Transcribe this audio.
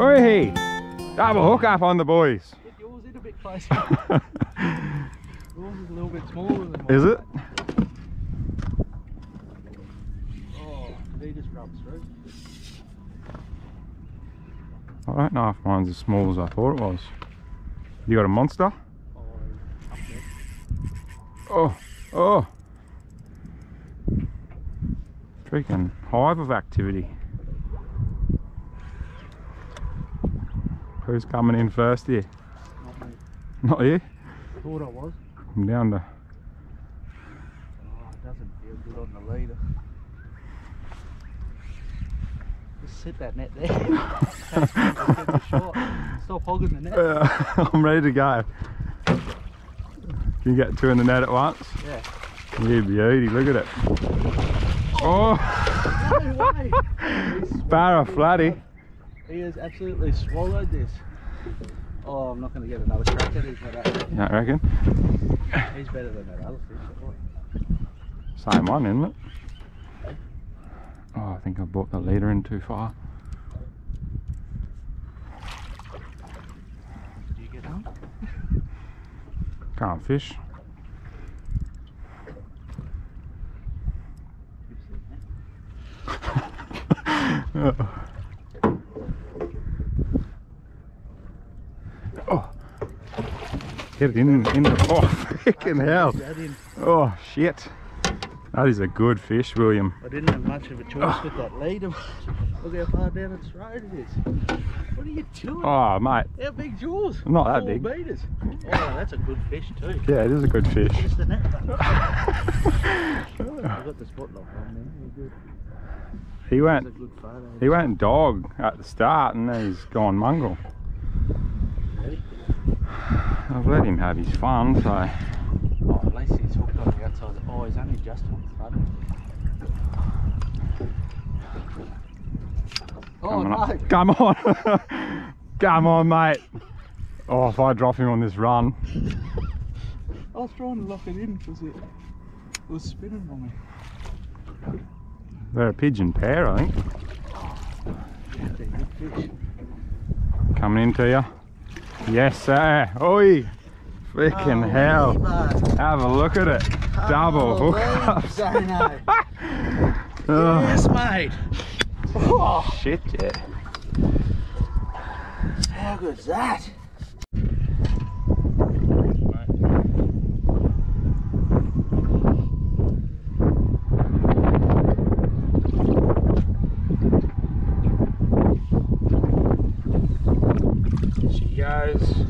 Oi! a hook up on the boys. Get yours in a bit closer. yours is a little bit smaller than mine. Is it? Oh, they just through. I don't know if mine's as small as I thought it was. You got a monster? Oh. Oh, oh. Freaking hive of activity. Who's coming in first here? Not me. Not you? I Thought I was. I'm down to. Oh, it doesn't feel good on the leader. Just sit that net there. Catch me, just get the shot. Stop hogging the net. Uh, I'm ready to go. Can you get two in the net at once? Yeah. You beauty, look at it. Oh, No way. Barra flatty. He has absolutely swallowed this. Oh, I'm not going to get another crack at for that. You don't reckon? He's better than that other fish. Same one, isn't it? Oh, I think I brought the leader in too far. Did you get home? Can't fish. oh. Get it in, in the, oh, freaking hell. Oh, shit. That is a good fish, William. I didn't have much of a choice with that leader. Look how far down its throat it is. What are you doing? Oh, mate. How big's yours? Not that Four big. meters. Oh, that's a good fish too. Yeah, it is er a good fish. Just the net. I got the on there. He went a good photo. he went dog at the start and then he's gone mongrel. Ready? I've let him have his fun, so Oh, at least he's hooked on the outside. Oh, he's only just on the button. Oh coming no! up. Come on. Come on, mate. Oh, if I drop him on this run. I was trying to lock it in because it was spinning on me. They're a pigeon pair, I think. Oh, yeah, they're good fish. Coming into you. Yes, sir. Oi. Freaking Oh, hell. Have a look at it. Oh, Double Oh, hook leaves, I know. Oh, Yes, mate. Oh, shit, yeah. how good's that? guys.